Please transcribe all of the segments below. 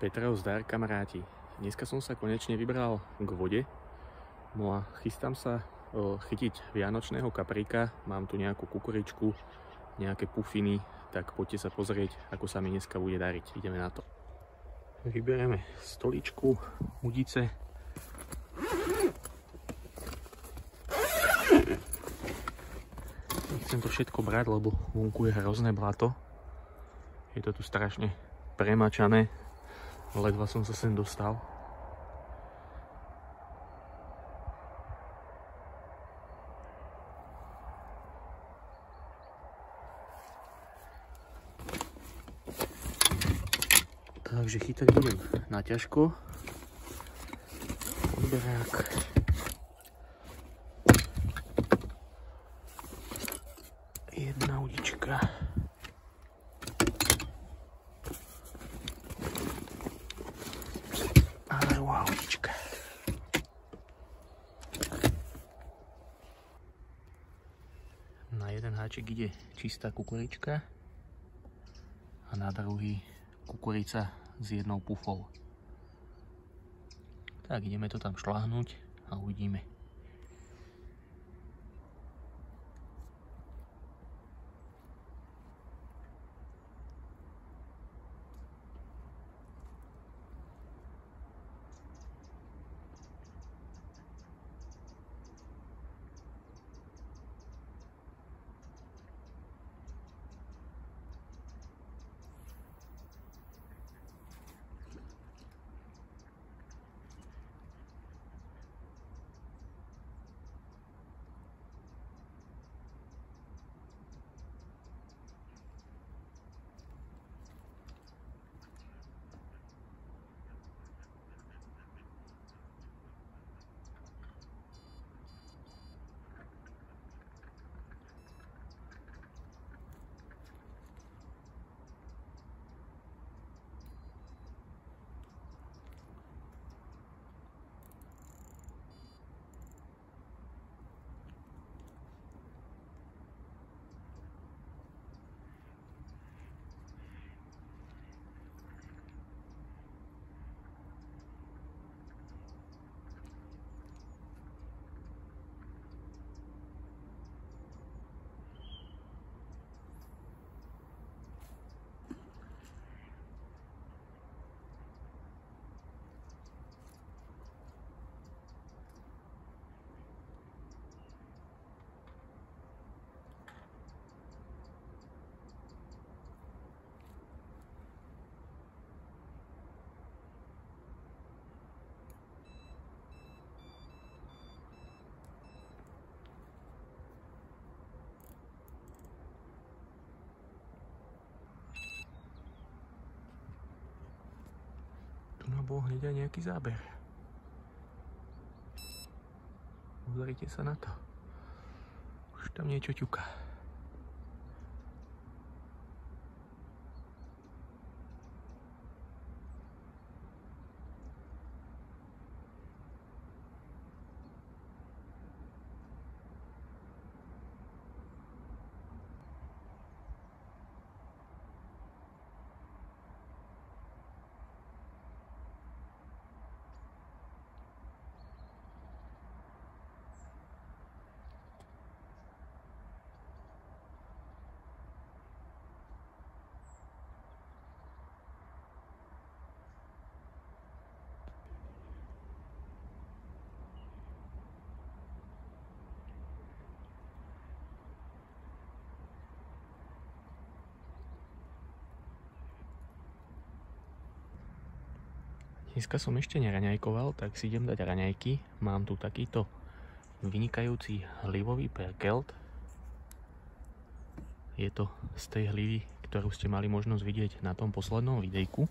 Petrov zdar kamaráti. Dneska som sa konečne vybral k vode. No a chystám sa chytiť vianočného kapríka. Mám tu nejakú kukuričku, nejaké pufiny, tak poďte sa pozrieť, ako sa mi dneska bude dariť. Ideme na to. Vyberieme stoličku, udice. Nechcem to všetko brať, lebo vonku je hrozné blato. Je to tu strašne premačané, Ledva som sa sem dostal. Takže chytať budem na ťažko. Odberák. Jedna udička. Háčik ide čistá kukurička a na druhý kukurica s jednou pufou. Tak ideme to tam šláhnuť a uvidíme. Bol hneď aj nejaký záber. Pozrite sa na to. Už tam niečo ťuká. Dneska som ešte neraňajkoval, tak si idem dať raňajky. Mám tu takýto vynikajúci hlivový perkelt. Je to z tej hlivy, ktorú ste mali možnosť vidieť na tom poslednom videjku.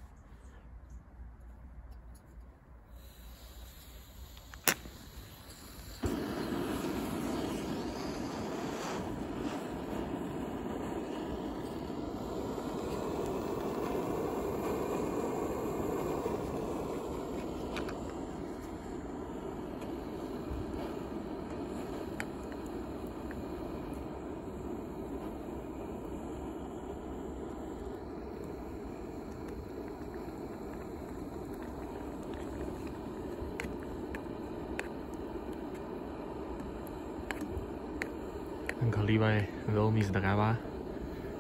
Sliva je veľmi zdravá.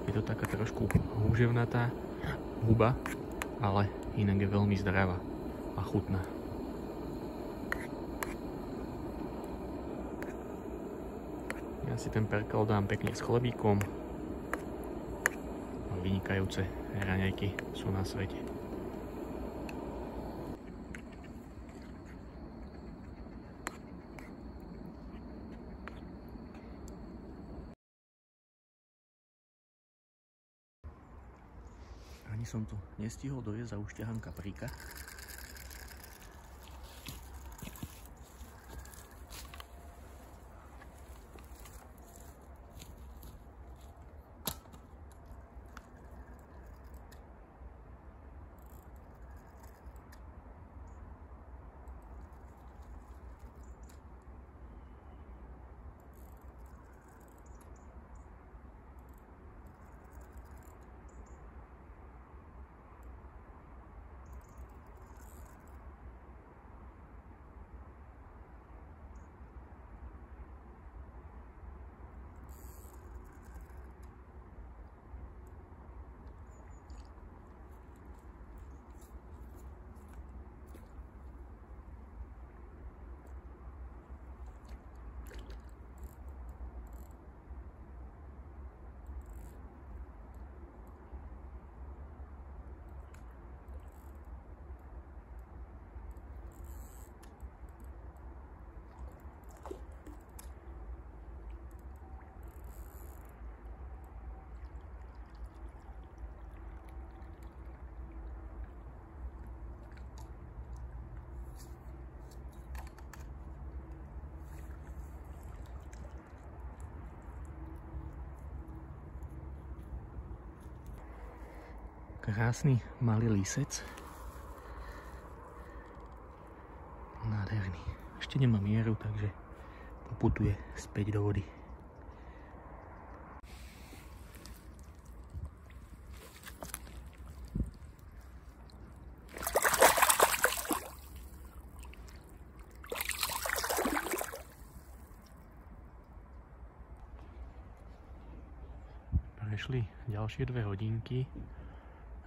Je to taká trošku húževnatá huba, ale inak je veľmi zdravá a chutná. Ja si ten perkel dám pekne s chlebíkom. Vynikajúce raňajky sú na svete. Ani som to nestihol dojesť a už ťahám kapríka. Krásny malý lísec. Nádherný. Ešte nemá mieru, takže poputuje späť do vody. Prešli ďalšie dve hodinky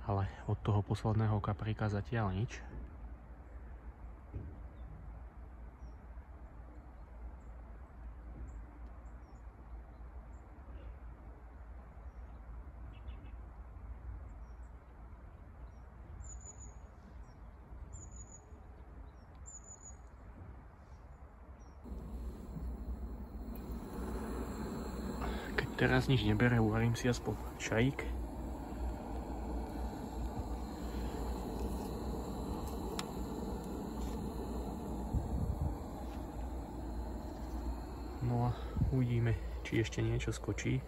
ale od toho posledného kaprika zatiaľ nič. Teraz nič nebere, uvarím si aspoň čajík. No a uvidíme, či ešte niečo skočí.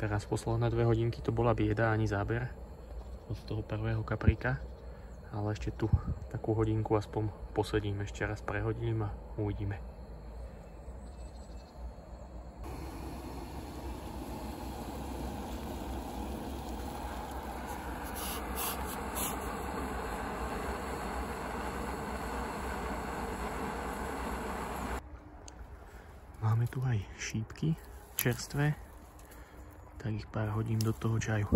Teraz posledné dve hodinky to bola bieda, ani záber od toho prvého kaprika. Ale ešte tu takú hodinku aspoň posedím, ešte raz prehodím a uvidíme. Máme tu aj šípky čerstvé, tak ich pár hodím do toho čaju.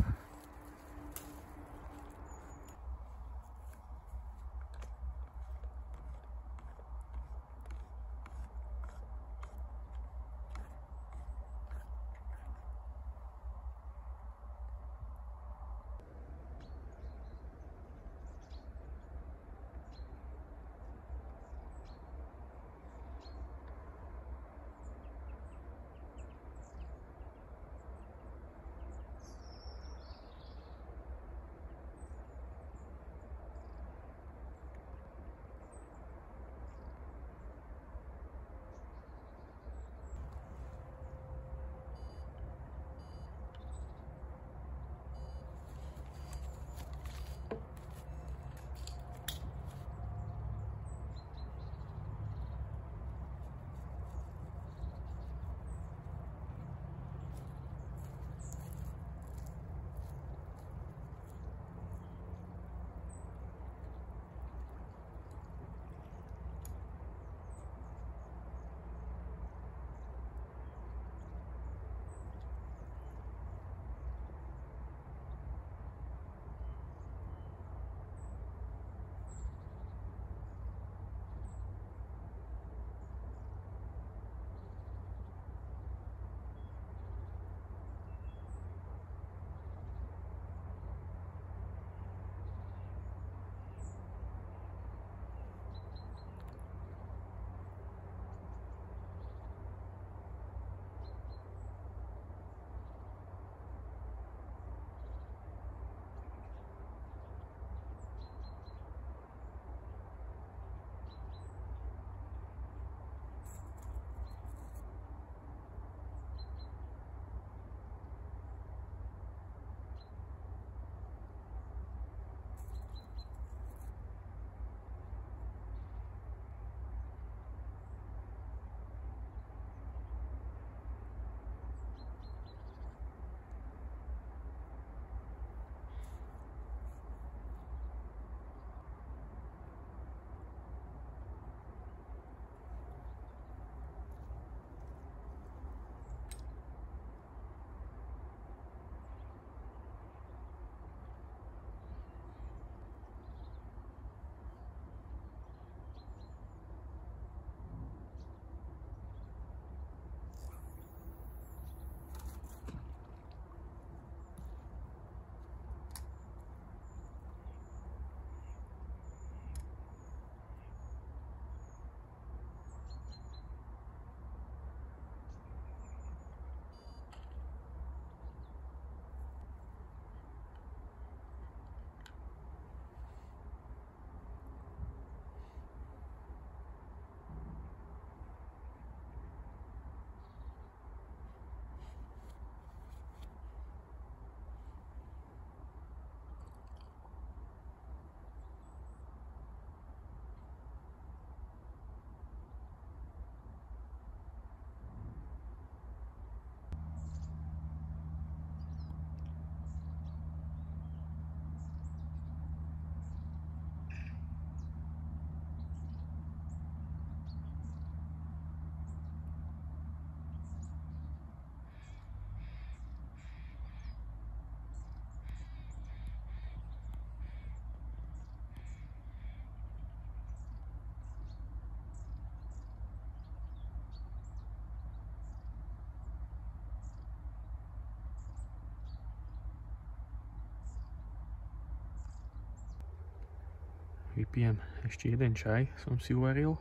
Vypijem ešte jeden čaj, som si uvaril.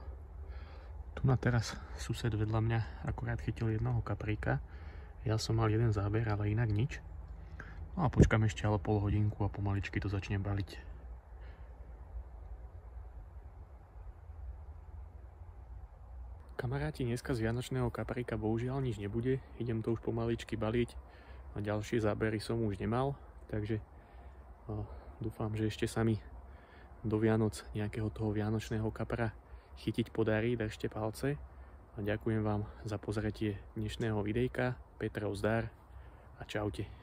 Tu na teraz sused vedľa mňa akurát chytil jednoho kapríka. Ja som mal jeden záber, ale inak nič. No a počkam ešte ale pol hodinku a pomaličky to začnem baliť. Kamaráti, dneska z Vianočného kapríka bohužiaľ nič nebude. Idem to už pomaličky baliť. A ďalšie zábery som už nemal, takže no, dúfam, že ešte sa mi do Vianoc nejakého toho Vianočného kapra chytiť podarí, držte palce. A ďakujem vám za pozretie dnešného videjka. Petrov zdar a čaute.